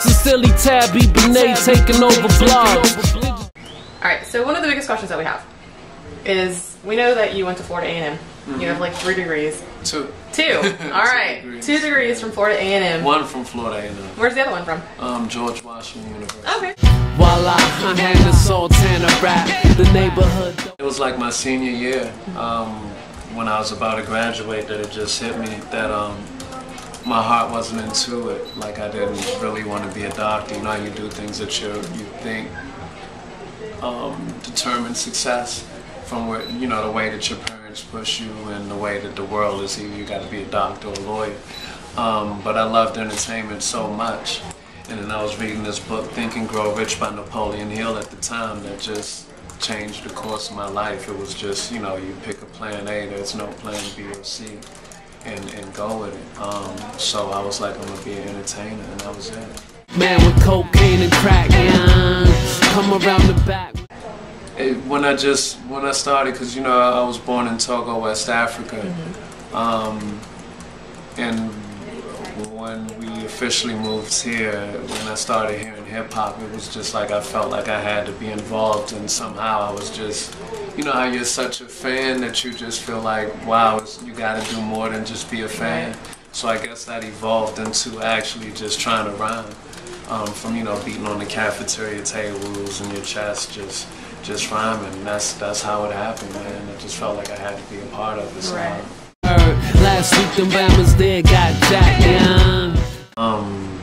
Sincerely, Tabi Bonney taking over blogs. All right. So one of the biggest questions that we have is we know that you went to Florida A&M. You have like three degrees. Two. Two. All right. degrees. Two degrees from Florida A&M. One from Florida A&M. Where's the other one from? Um, George Washington University. Okay. Voila, I hand the Sultana rap. The neighborhood. It was like my senior year um, when I was about to graduate that it just hit me that um, my heart wasn't into it. Like I didn't really want to be a doctor. You know, how you do things that you you think um, determine success from where you know the way that your parents push you and the way that the world is. Either you got to be a doctor or a lawyer. Um, but I loved entertainment so much. And then I was reading this book, Think and Grow Rich by Napoleon Hill at the time that just changed the course of my life. It was just, you know, you pick a plan A, there's no plan B or C, and, and go with it. Um, so I was like, I'm gonna be an entertainer, and that was it. Man with cocaine and crack. Come around the back. it, when I just when I started, because you know I was born in Togo, West Africa, um, and when we officially moved here, when I started hearing hip hop, it was just like I felt like I had to be involved, and somehow I was just, you know how you're such a fan that you just feel like, wow, you got to do more than just be a fan. So I guess that evolved into actually just trying to rhyme. Um, from you know beating on the cafeteria tables and your chest, just just rhyming. That's that's how it happened, man. It just felt like I had to be a part of it. somehow. Right. Last week, them Bama's there got jacked. Yeah. Um,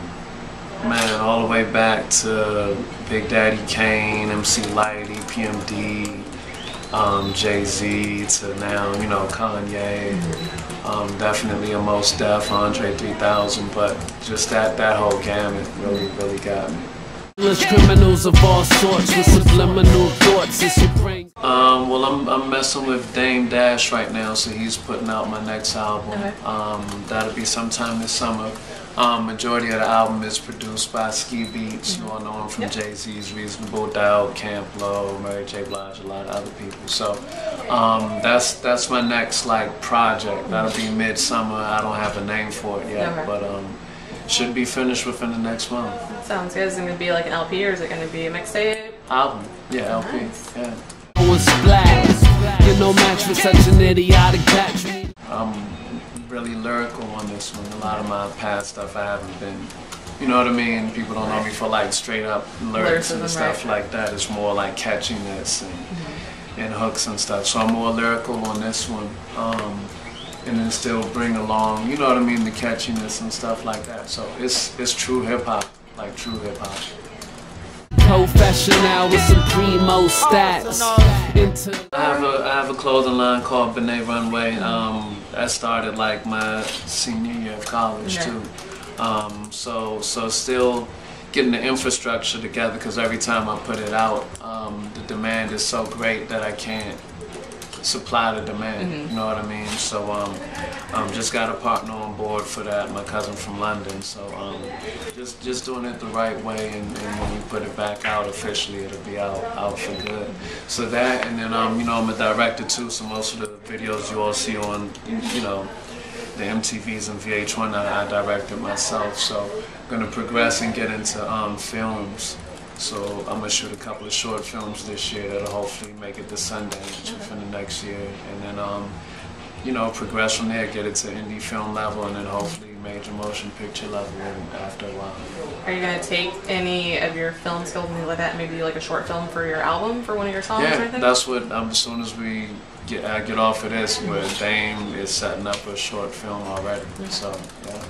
man, all the way back to Big Daddy Kane, MC Lyte, EPMD, um, Jay Z, to now, you know, Kanye. Um, definitely a Mos Def, Andre 3000, but just that that whole gamut really really got me. English criminals of all sorts with subliminal thoughts. It's your brain. Um, well, I'm, I'm messing with Dame Dash right now, so he's putting out my next album. Okay. Um, that'll be sometime this summer. Um, majority of the album is produced by Ski Beatz. You all know him from Yep. Jay Z's Reasonable Doubt, Camp Lo, Mary J. Blige, a lot of other people. So um, that's that's my next like project. That'll be midsummer. I don't have a name for it yet, Okay. but um, should be finished within the next month. Sounds good. Is it going to be like an LP or is it going to be a mixtape? Album, yeah, LP, Nice. yeah. was splat. You're no match for such an idiotic catch. I'm really lyrical on this one. A lot of my past stuff I haven't been, you know what I mean? People don't know me for like straight up lyrics and stuff right. like that. It's more like catchiness and, and hooks and stuff. So I'm more lyrical on this one. Um, and then still bring along, you know what I mean, the catchiness and stuff like that. So it's it's true hip hop, like true hip hop. Professional with some primo stats. Into I have a I have a clothing line called Bonney Runway. Um, that started like my senior year of college Okay. too. Um, so so still getting the infrastructure together because every time I put it out, um, the demand is so great that I can't supply the demand. You know what I mean? So um, um, just got a partner on board for that. My cousin from London. So um, just just doing it the right way, and, and when we put it back out officially, it'll be out out for good. So that, and then um, you know I'm a director too. So most of the videos you all see on you know the MTVs and VH1 I, I directed myself. So gonna progress and get into um, films. So I'm gonna shoot a couple of short films this year that'll hopefully make it to Sundance within the next year, and then um, you know progress from there, get it to indie film level, and then hopefully major motion picture level after a while. Are you going to take any of your film skills and like that maybe like a short film for your album for one of your songs or Yeah, that's what. Um, as soon as we get I get off of this, where Dame is setting up a short film already. So yeah,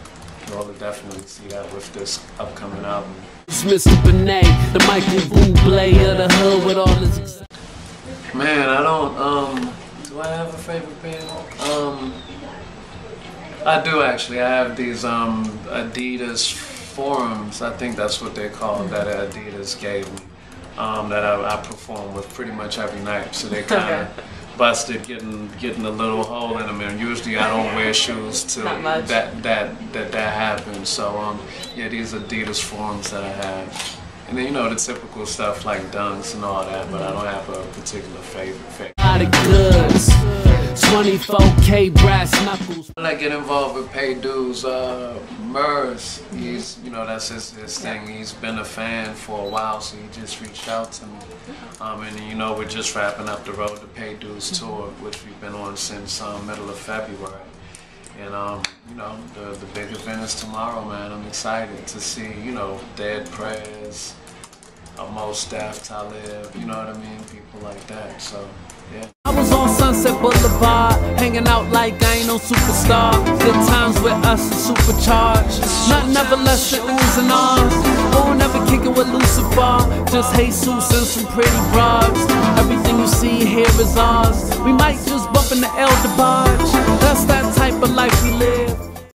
you'll definitely see that with this upcoming album. It's Mr. Bonney, the Michael Bublé of the hood with all his. Man, I don't. Um, do I have a favorite band? Um, I do actually. I have these um Adidas forums. I think that's what they're called. That Adidas gave me. Um, that I, I perform with pretty much every night. So they kind of Okay. Busted, getting getting a little hole in them. And usually I don't wear shoes till that that that that happens. So um, yeah, these Adidas forms that I have. And then you know the typical stuff like dunks and all that, but I don't have a particular favorite. favorite. Lot of 24K brass knuckles. When I get involved with Paid Dues, uh, Murs, he's, you know, that's his, his thing. He's been a fan for a while, so he just reached out to me. Um, and, you know, we're just wrapping up the Road to Paid Dues tour, which we've been on since um, middle of February. And, um, you know, the, the big event is tomorrow, man. I'm excited to see, you know, Dead Prez, uh, Mos Def, Talib, you know what I mean? People like that, so, yeah. Sunset Boulevard, hanging out like I ain't no superstar. Good times with us is supercharged. Nothing ever less than oohs and ahs. Won't ever kick it with Lucifer. Just Jesus and some pretty broads. Everything you see here is ours. We might just bump in the barge. That's that type of life we live.